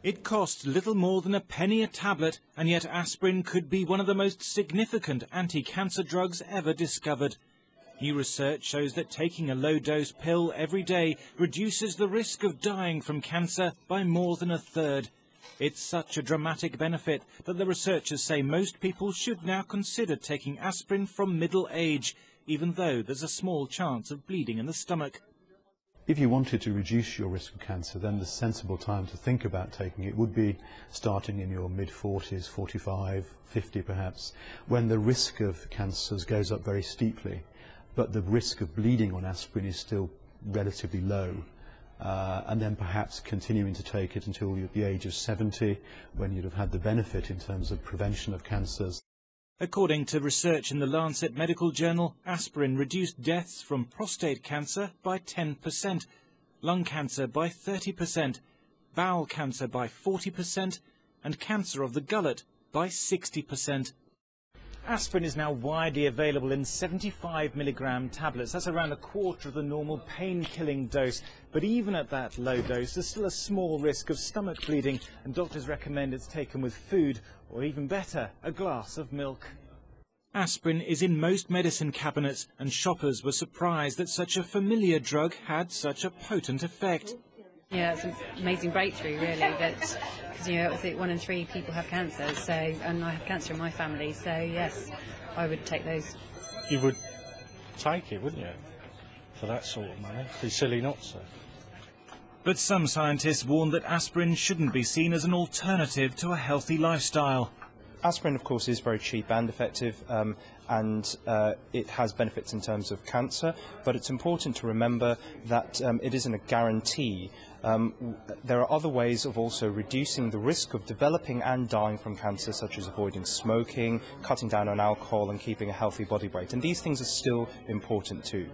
It costs little more than a penny a tablet, and yet aspirin could be one of the most significant anti-cancer drugs ever discovered. New research shows that taking a low-dose pill every day reduces the risk of dying from cancer by more than a third. It's such a dramatic benefit that the researchers say most people should now consider taking aspirin from middle age, even though there's a small chance of bleeding in the stomach. If you wanted to reduce your risk of cancer, then the sensible time to think about taking it would be starting in your mid-40s, 45, 50 perhaps, when the risk of cancers goes up very steeply, but the risk of bleeding on aspirin is still relatively low. Uh, and then perhaps continuing to take it until the age of 70, when you'd have had the benefit in terms of prevention of cancers. According to research in the Lancet Medical Journal, aspirin reduced deaths from prostate cancer by 10%, lung cancer by 30%, bowel cancer by 40%, and cancer of the gullet by 60%. Aspirin is now widely available in 75 milligram tablets. That's around a quarter of the normal pain-killing dose. But even at that low dose, there's still a small risk of stomach bleeding, and doctors recommend it's taken with food, or even better, a glass of milk. Aspirin is in most medicine cabinets, and shoppers were surprised that such a familiar drug had such a potent effect. Yeah, it's an amazing breakthrough, really. That because you know, one in three people have cancer, so and I have cancer in my family, so yes, I would take those. You would take it, wouldn't you? For that sort of money, be silly not to. But some scientists warn that aspirin shouldn't be seen as an alternative to a healthy lifestyle. Aspirin, of course, is very cheap and effective, um, and uh, it has benefits in terms of cancer. But it's important to remember that um, it isn't a guarantee. Um, there are other ways of also reducing the risk of developing and dying from cancer, such as avoiding smoking, cutting down on alcohol, and keeping a healthy body weight. And these things are still important too.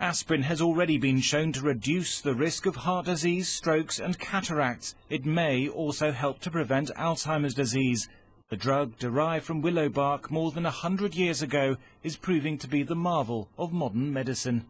Aspirin has already been shown to reduce the risk of heart disease, strokes and cataracts. It may also help to prevent Alzheimer's disease. The drug, derived from willow bark more than a hundred years ago, is proving to be the marvel of modern medicine.